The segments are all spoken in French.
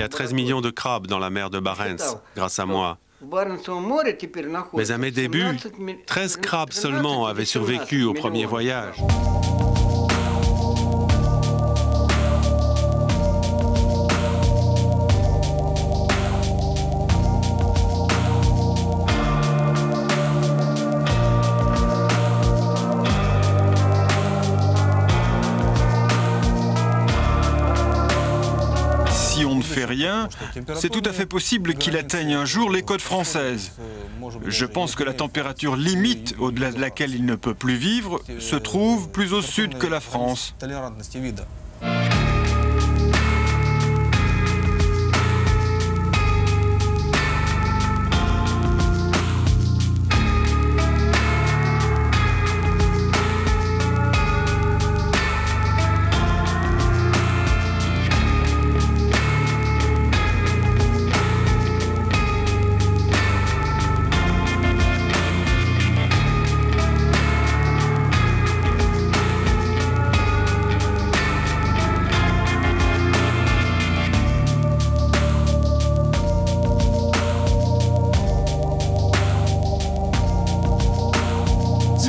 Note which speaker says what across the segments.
Speaker 1: y a 13 millions de crabes dans la mer de Barents, grâce à moi. Mais à mes débuts, 13 crabes seulement avaient survécu au premier voyage.
Speaker 2: Rien, c'est tout à fait possible qu'il atteigne un jour les côtes françaises. Je pense que la température limite au-delà de laquelle il ne peut plus vivre se trouve plus au sud que la France.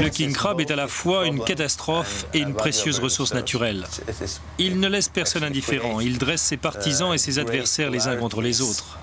Speaker 3: King crab est à la fois une catastrophe et une précieuse ressource naturelle. Il ne laisse personne indifférent, il dresse ses partisans et ses adversaires les uns contre les autres.